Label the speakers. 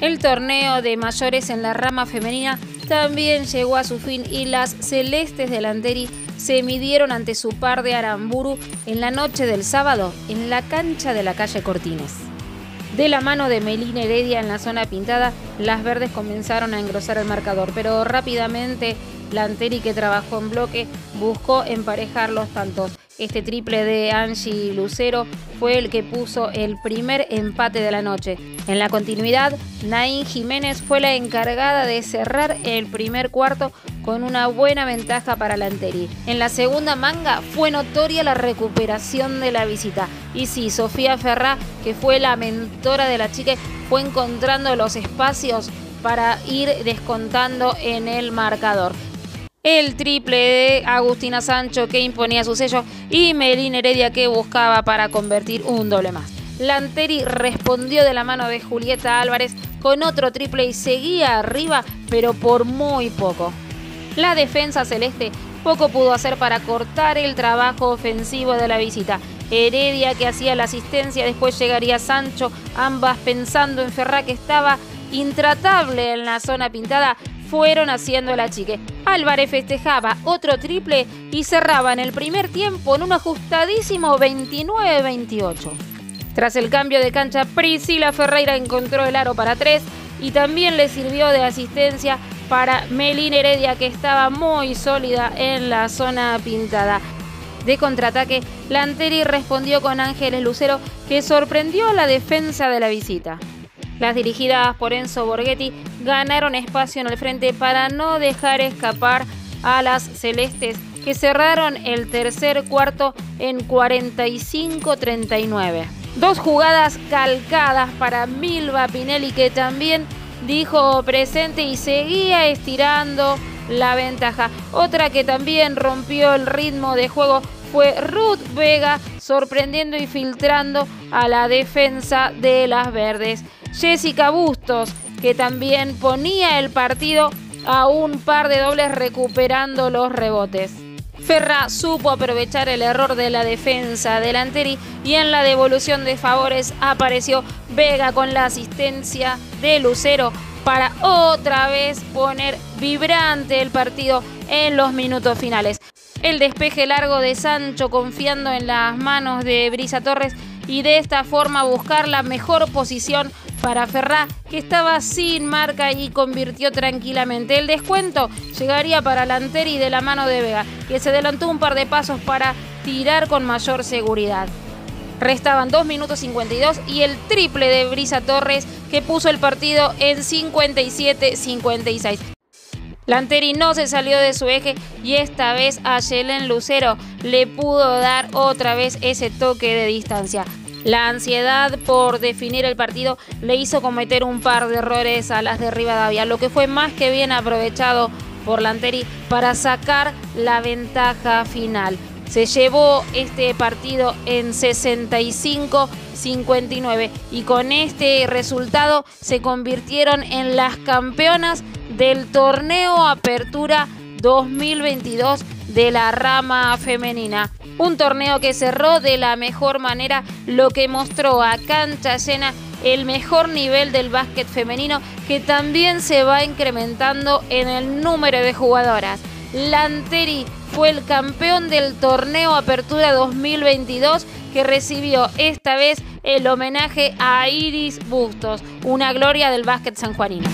Speaker 1: El torneo de mayores en la rama femenina también llegó a su fin y las celestes de se midieron ante su par de Aramburu en la noche del sábado en la cancha de la calle Cortines. De la mano de Melina Heredia en la zona pintada, las verdes comenzaron a engrosar el marcador, pero rápidamente Lanteri, que trabajó en bloque, buscó emparejar los tantos. Este triple de Angie Lucero fue el que puso el primer empate de la noche. En la continuidad, Nain Jiménez fue la encargada de cerrar el primer cuarto con una buena ventaja para Lanteri. En la segunda manga fue notoria la recuperación de la visita. Y sí, Sofía Ferrá, que fue la mentora de la chica, fue encontrando los espacios para ir descontando en el marcador el triple de Agustina Sancho que imponía su sello y Melina Heredia que buscaba para convertir un doble más. Lanteri respondió de la mano de Julieta Álvarez con otro triple y seguía arriba, pero por muy poco. La defensa celeste poco pudo hacer para cortar el trabajo ofensivo de la visita. Heredia que hacía la asistencia, después llegaría Sancho, ambas pensando en Ferrá que estaba intratable en la zona pintada, fueron haciendo la chique. Álvarez festejaba otro triple y cerraba en el primer tiempo en un ajustadísimo 29-28. Tras el cambio de cancha, Priscila Ferreira encontró el aro para tres y también le sirvió de asistencia para Melina Heredia que estaba muy sólida en la zona pintada. De contraataque, Lanteri respondió con Ángeles Lucero que sorprendió a la defensa de la visita. Las dirigidas por Enzo Borghetti ganaron espacio en el frente para no dejar escapar a las celestes que cerraron el tercer cuarto en 45-39. Dos jugadas calcadas para Milva Pinelli que también dijo presente y seguía estirando la ventaja. Otra que también rompió el ritmo de juego fue Ruth Vega sorprendiendo y filtrando a la defensa de las verdes. Jessica Bustos, que también ponía el partido a un par de dobles recuperando los rebotes. Ferra supo aprovechar el error de la defensa delanteri y en la devolución de favores apareció Vega con la asistencia de Lucero para otra vez poner vibrante el partido en los minutos finales. El despeje largo de Sancho confiando en las manos de Brisa Torres y de esta forma buscar la mejor posición para Ferrá, que estaba sin marca y convirtió tranquilamente. El descuento llegaría para Lanteri de la mano de Vega, que se adelantó un par de pasos para tirar con mayor seguridad. Restaban 2 minutos 52 y el triple de Brisa Torres que puso el partido en 57-56. Lanteri no se salió de su eje y esta vez a Yelen Lucero le pudo dar otra vez ese toque de distancia. La ansiedad por definir el partido le hizo cometer un par de errores a las de Rivadavia, lo que fue más que bien aprovechado por Lanteri para sacar la ventaja final. Se llevó este partido en 65-59 y con este resultado se convirtieron en las campeonas del torneo Apertura 2022 de la rama femenina. Un torneo que cerró de la mejor manera, lo que mostró a cancha llena el mejor nivel del básquet femenino que también se va incrementando en el número de jugadoras. Lanteri fue el campeón del torneo Apertura 2022 que recibió esta vez el homenaje a Iris Bustos, una gloria del básquet sanjuanino.